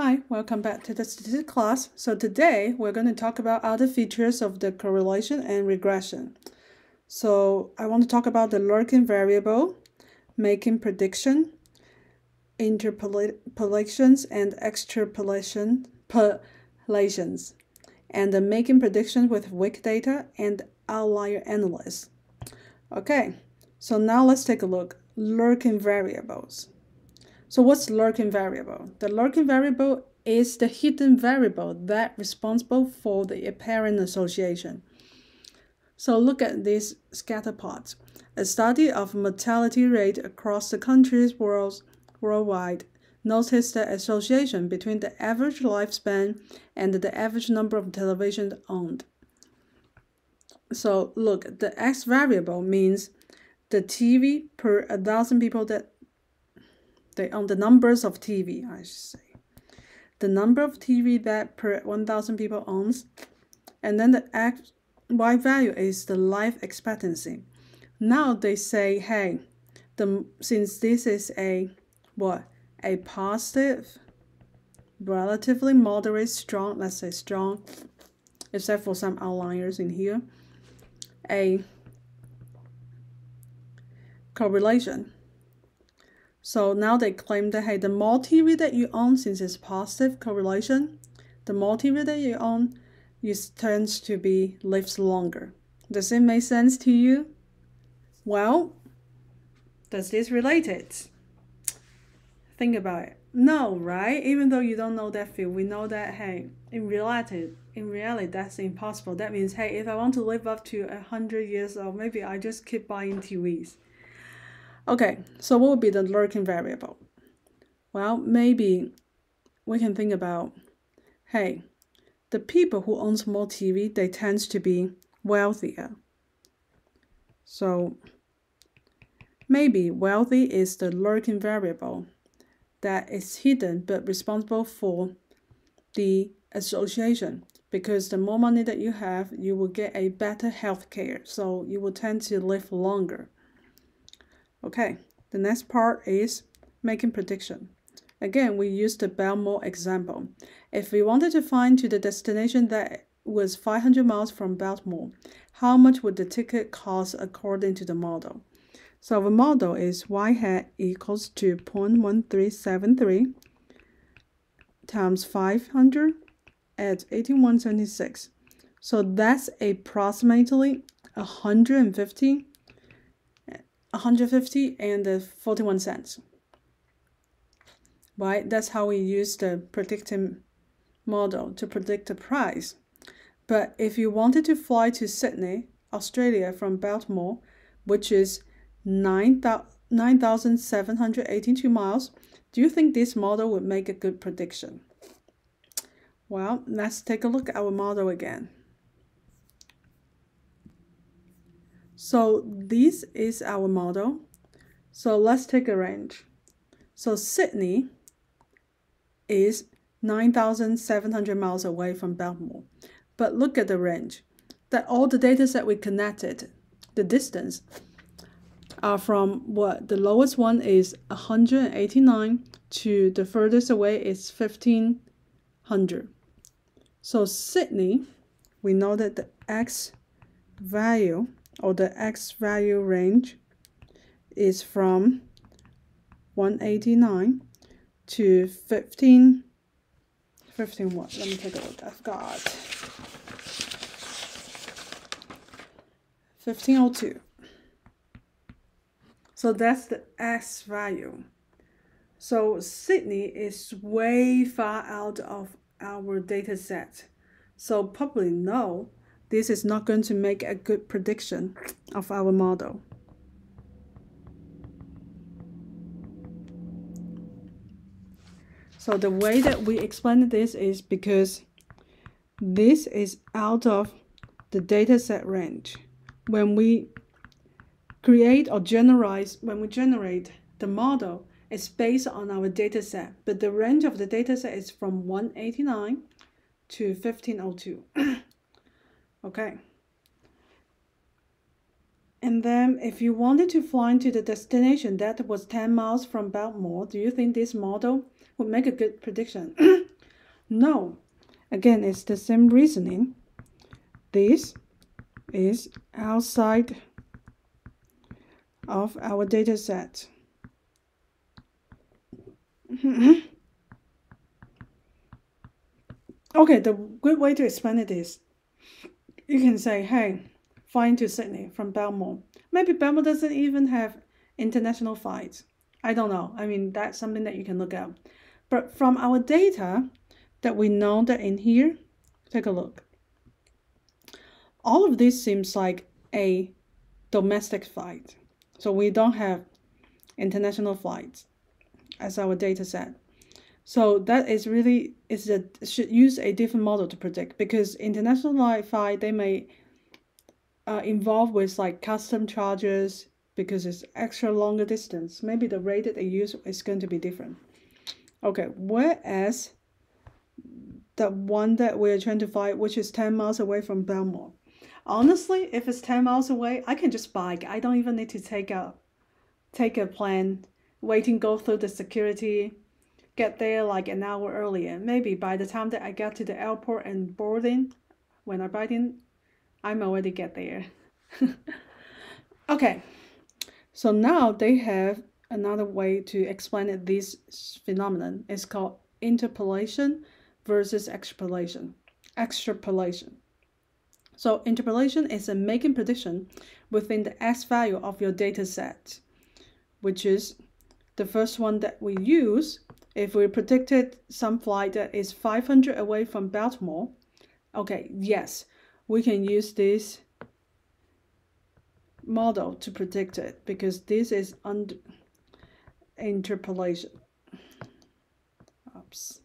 Hi, welcome back to the statistics class. So today we're going to talk about other features of the correlation and regression. So I want to talk about the lurking variable, making prediction, interpolations and extrapolation, and the making predictions with weak data and outlier analysis. Okay, so now let's take a look. Lurking variables. So what's lurking variable? The lurking variable is the hidden variable that responsible for the apparent association. So look at this scatter plots. A study of mortality rate across the countries world, worldwide noticed the association between the average lifespan and the average number of televisions owned. So look, the x variable means the TV per a thousand people that the, on the numbers of TV, I should say. The number of TV that per 1,000 people owns. And then the Y value is the life expectancy. Now they say, hey, the since this is a what a positive, relatively moderate, strong, let's say strong, except for some outliers in here, a correlation so now they claim that, hey, the more TV that you own, since it's positive correlation, the more TV that you own, you tends to be lives longer. Does it make sense to you? Well, does this relate it? Think about it. No, right? Even though you don't know that field, we know that hey, in reality, in reality, that's impossible. That means hey, if I want to live up to a hundred years old, maybe I just keep buying TVs. Okay, so what would be the lurking variable? Well, maybe we can think about, hey, the people who owns more TV, they tend to be wealthier. So maybe wealthy is the lurking variable that is hidden but responsible for the association because the more money that you have, you will get a better health care. So you will tend to live longer. Okay, the next part is making prediction. Again, we use the Baltimore example. If we wanted to find to the destination that was 500 miles from Baltimore, how much would the ticket cost according to the model? So the model is y hat equals to 0.1373 times 500 at 8176. So that's approximately 150 150 and 41 cents. Right? That's how we use the predicting model to predict the price. But if you wanted to fly to Sydney, Australia from Baltimore, which is 9,782 miles, do you think this model would make a good prediction? Well, let's take a look at our model again. So this is our model. So let's take a range. So Sydney is 9,700 miles away from Baltimore. But look at the range. That all the data set we connected, the distance are from what? The lowest one is 189 to the furthest away is 1500. So Sydney, we know that the x value or the x value range is from 189 to 15 15 what let me take a look. I've got 1502 so that's the x value. So sydney is way far out of our data set. So probably no this is not going to make a good prediction of our model. So the way that we explain this is because this is out of the dataset range. When we create or generalize, when we generate the model, it's based on our dataset, but the range of the dataset is from 189 to 1502. Okay. And then if you wanted to fly to the destination that was 10 miles from Baltimore, do you think this model would make a good prediction? No. Again, it's the same reasoning. This is outside of our data set. okay, the good way to explain it is you can say, hey, flying to Sydney from Belmore. Maybe Belmore doesn't even have international flights. I don't know. I mean, that's something that you can look at. But from our data that we know that in here, take a look. All of this seems like a domestic flight. So we don't have international flights as our data set. So that is really is a should use a different model to predict because international Wi-Fi they may uh, involve with like custom charges because it's extra longer distance. Maybe the rate that they use is going to be different. Okay, whereas the one that we're trying to find, which is 10 miles away from Belmore. Honestly, if it's 10 miles away, I can just bike. I don't even need to take a take a plane, waiting, go through the security, get there like an hour earlier. Maybe by the time that I get to the airport and boarding, when I bite in, I'm already get there. okay, so now they have another way to explain this phenomenon. It's called interpolation versus extrapolation. Extrapolation. So interpolation is a making prediction within the S value of your data set, which is the first one that we use. If we predicted some flight that is 500 away from Baltimore, okay, yes, we can use this model to predict it because this is under interpolation. Oops.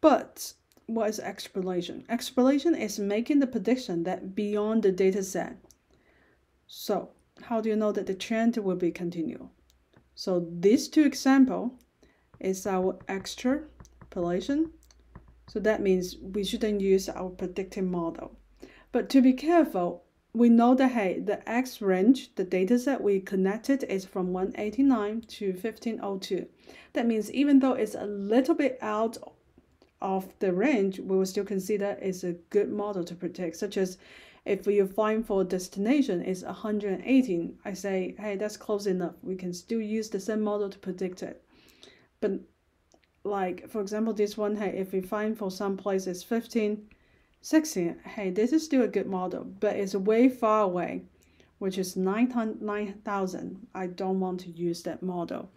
But what is extrapolation? Extrapolation is making the prediction that beyond the data set. So how do you know that the trend will be continual? So these two example is our extrapolation. So that means we shouldn't use our predictive model. But to be careful, we know that hey, the X range, the data set we connected is from 189 to 1502. That means even though it's a little bit out of the range, we will still consider it's a good model to predict, such as if you find for destination is 118, I say, hey, that's close enough. We can still use the same model to predict it. But like, for example, this one, hey, if we find for some places 15, 16, hey, this is still a good model, but it's way far away, which is 9,000. I don't want to use that model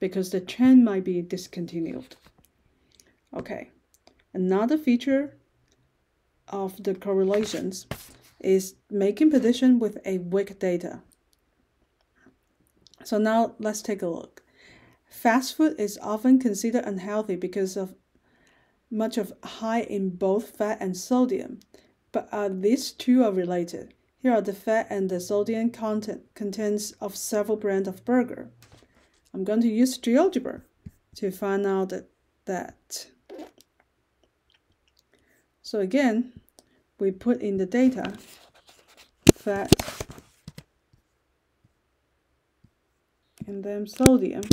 because the trend might be discontinued. Okay, Another feature of the correlations is making prediction with a weak data. So now let's take a look. Fast food is often considered unhealthy because of much of high in both fat and sodium. But uh, these two are related. Here are the fat and the sodium content contents of several brands of burger. I'm going to use GeoGebra to find out that so again, we put in the data fat and then sodium.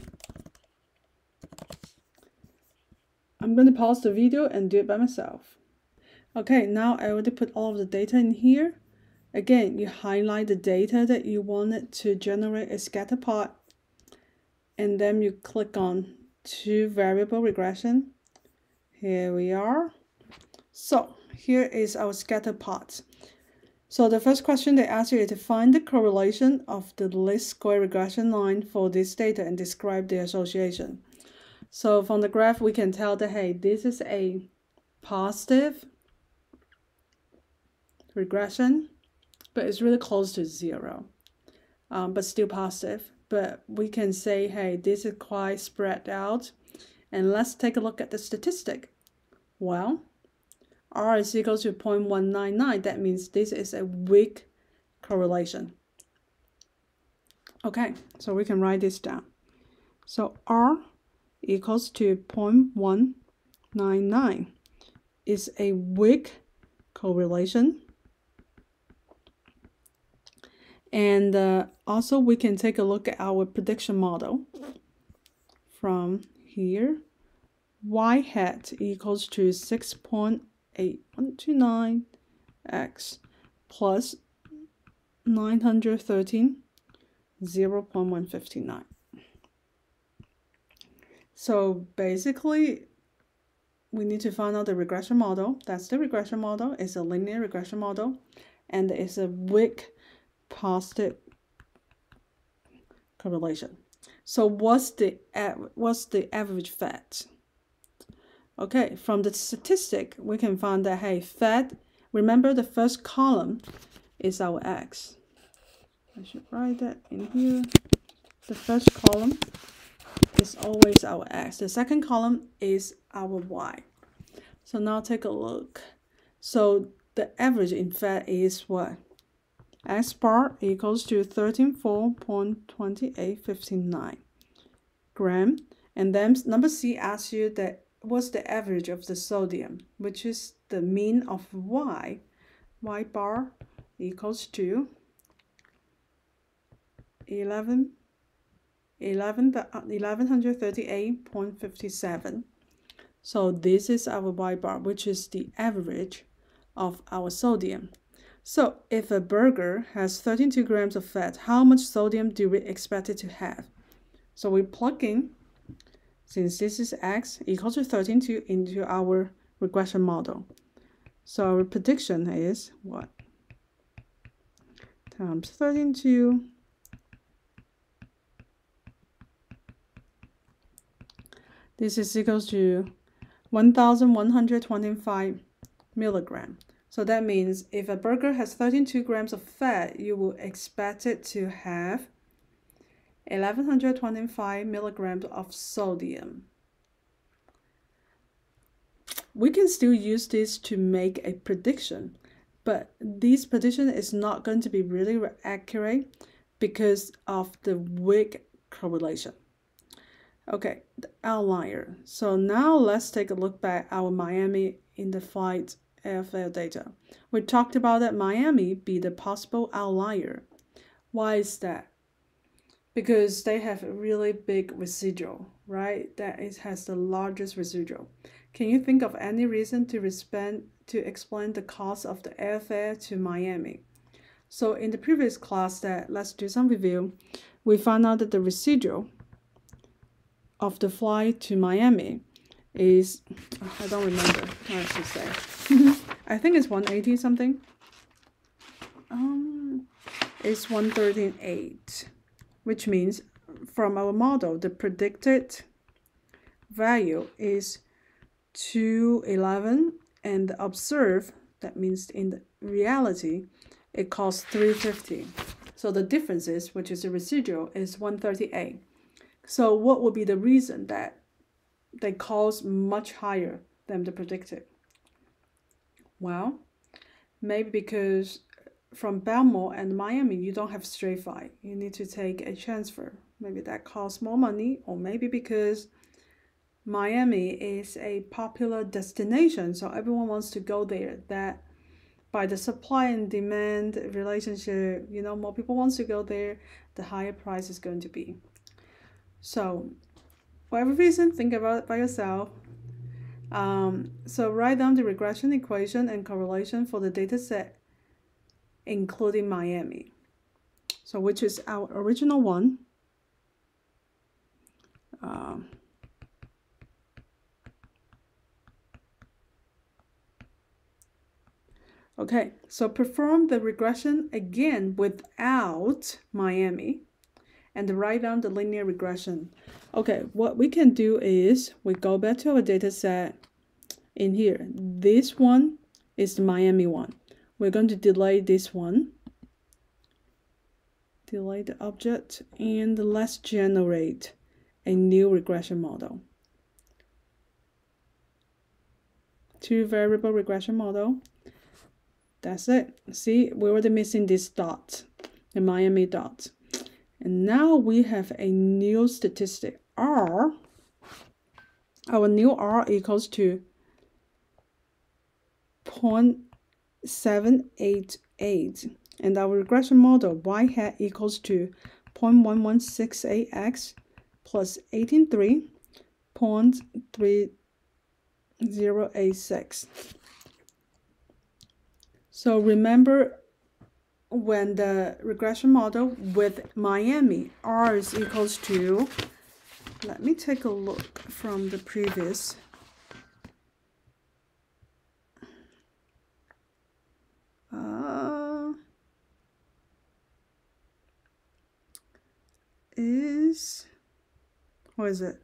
I'm going to pause the video and do it by myself. Okay, now I already put all of the data in here. Again, you highlight the data that you wanted to generate a scatter plot and then you click on two variable regression. Here we are. So here is our scatter plot. So the first question they ask you is to find the correlation of the least square regression line for this data and describe the association. So from the graph, we can tell that, hey, this is a positive regression, but it's really close to zero, um, but still positive. But we can say, hey, this is quite spread out. And let's take a look at the statistic. Well, R is equal to 0.199. That means this is a weak correlation. Okay, so we can write this down. So R equals to 0.199 is a weak correlation. And uh, also we can take a look at our prediction model from here. Y hat equals to 6.0 8129x plus 913 0.159 so basically we need to find out the regression model. That's the regression model. It's a linear regression model and it's a weak positive correlation. So what's the what's the average fat? Okay, from the statistic, we can find that hey, fat. Remember the first column is our x. I should write that in here. The first column is always our x. The second column is our y. So now take a look. So the average in fact is what? X bar equals to 134.2859 gram. And then number C asks you that what's the average of the sodium, which is the mean of Y. Y bar equals to 11, 11 1138.57. Uh, so this is our Y bar, which is the average of our sodium. So if a burger has 32 grams of fat, how much sodium do we expect it to have? So we plug in, since this is x equal to 13 into our regression model. So our prediction is what? Times 32 This is equals to 1125 milligram. So that means if a burger has 32 grams of fat, you will expect it to have 1125 milligrams of sodium. We can still use this to make a prediction, but this prediction is not going to be really accurate because of the weak correlation. Okay, the outlier. So now let's take a look back at our Miami in the flight AFL data. We talked about that Miami be the possible outlier. Why is that? Because they have a really big residual, right? That it has the largest residual. Can you think of any reason to respond to explain the cost of the airfare to Miami? So in the previous class that let's do some review, we found out that the residual of the flight to Miami is I don't remember I should say. I think it's 180 something. Um it's 138, which means from our model the predicted value is 211 and the observe that means in the reality it costs 350 so the difference is which is the residual is 138 so what would be the reason that they cost much higher than the predicted? Well, maybe because from Baltimore and Miami, you don't have straight flight. You need to take a transfer. Maybe that costs more money, or maybe because Miami is a popular destination, so everyone wants to go there. That by the supply and demand relationship, you know, more people wants to go there, the higher price is going to be. So, whatever reason, think about it by yourself. Um, so write down the regression equation and correlation for the data set, including Miami. So which is our original one. Um, okay, so perform the regression again without Miami and write down the linear regression. Okay, what we can do is we go back to our data set in here. This one is the Miami one. We're going to delay this one. Delay the object and let's generate a new regression model. Two variable regression model. That's it. See, we were missing this dot, the Miami dot. And now we have a new statistic, R. Our new R equals to 0.788. And our regression model, y hat equals to 0.1168x plus 18.3086. So remember when the regression model with Miami R is equals to, let me take a look from the previous. Uh, is, what is it?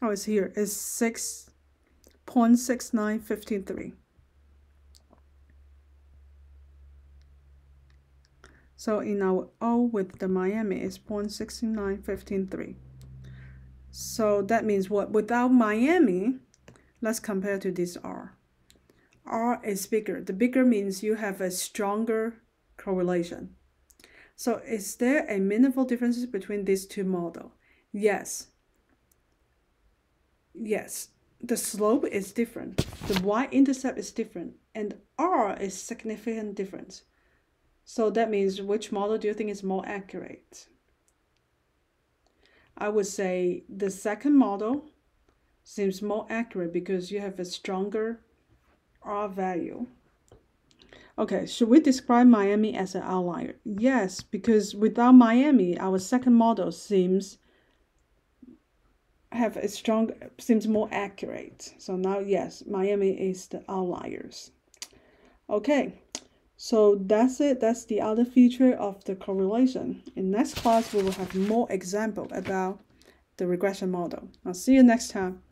Oh, it's here. It's 6.6953. So in our O with the Miami is 0.6953. So that means what? Without Miami, let's compare to this R. R is bigger. The bigger means you have a stronger correlation. So is there a meaningful differences between these two models? Yes. Yes. The slope is different. The y-intercept is different. And R is significant difference. So that means which model do you think is more accurate? I would say the second model seems more accurate because you have a stronger R value. Okay, should we describe Miami as an outlier? Yes, because without Miami, our second model seems have a strong seems more accurate. So now yes, Miami is the outliers. Okay, so that's it. That's the other feature of the correlation. In next class, we will have more example about the regression model. I'll see you next time.